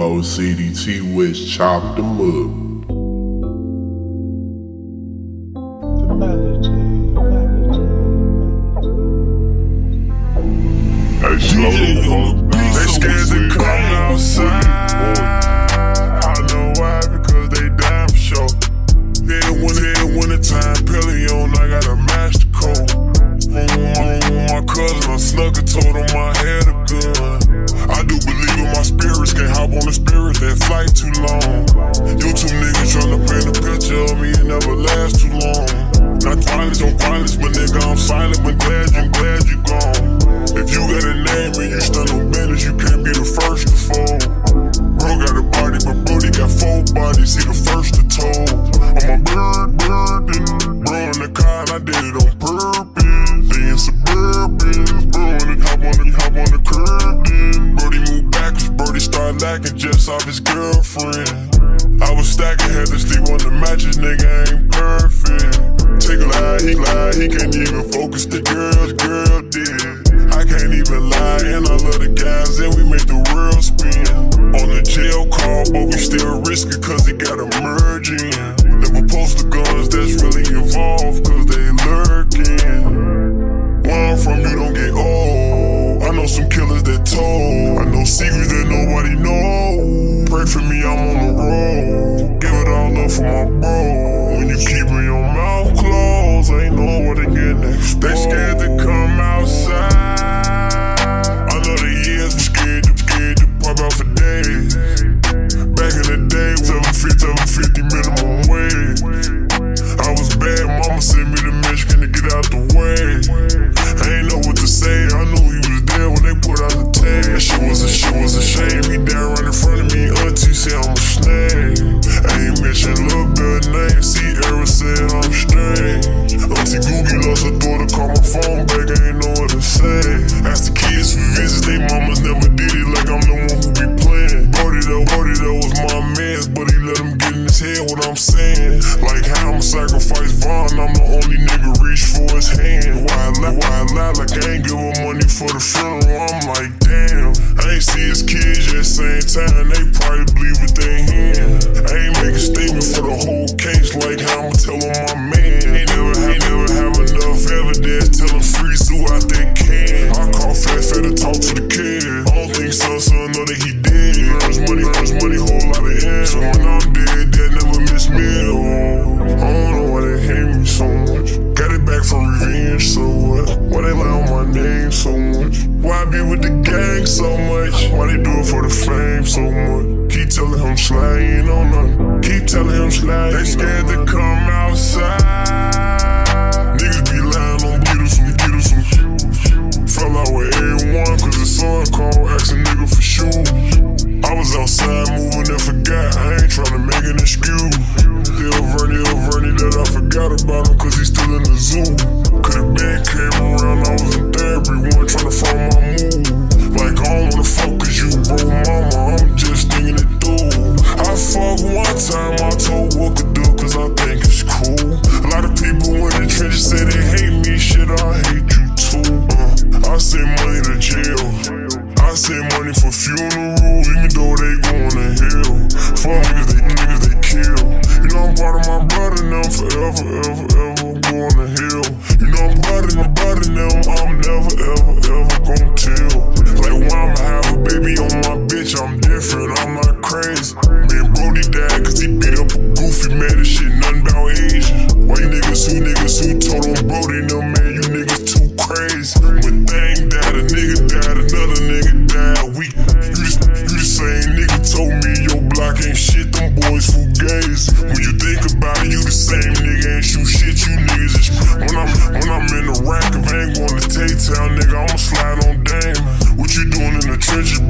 Mocity Twest chopped them up. The melody, melody, Hey, slow They scared to come outside. Flight too long. Lacking just off his girlfriend. I was stacking, had to sleep on the mattress, nigga ain't perfect. Take a lie, he lied, he can't even focus. The girls, The kids for visits, they mamas never did it like I'm the one who be playing. Brody though, Brody though was my mans, but he let him get in his head what I'm saying. Like how I'ma sacrifice Von, I'm the only nigga reach for his hand. Why I lie, why I lie like I ain't give him money for the funeral, I'm like damn. I ain't see his kids yet, same time, they probably believe what they Fat to the kid. I don't think son, son know that he did. Earns money, earns money, whole lot of end. So when I'm dead, that never miss me at all. I don't know why they hate me so much. Got it back from revenge, so what? Why they lie on my name so much? Why I be with the gang so much? Why they do it for the fame so much? Keep telling him slide, you know nothing. Keep telling him slide. They scared to come I told what could do cause I think it's cool. A lot of people in the trenches say they hate me, shit, I hate you too. Uh, I send money to jail. I send money for funerals, even though they going to hell. Fuck niggas, they niggas they kill. You know I'm part of my brother now, forever, ever, ever going to hell. You know I'm part of my brother now, I'm never, ever, ever gonna tell. Like when I'ma have a baby on my bitch, I'm different, I'm not crazy. Man, Brody died cause he beat up a goofy man, this shit nothing about Asian. White niggas who niggas who told on Brody, no man, you niggas too crazy. When thing died, a nigga died, another nigga died. We, you just, you the same nigga told me your block ain't shit, them boys fugazi. When you think about it, you the same nigga ain't shoot shit, you niggas is. When I'm, when I'm in the rack, if I ain't going to Tay-Town, nigga, I'ma slide on Dame. What you doing in the trenches,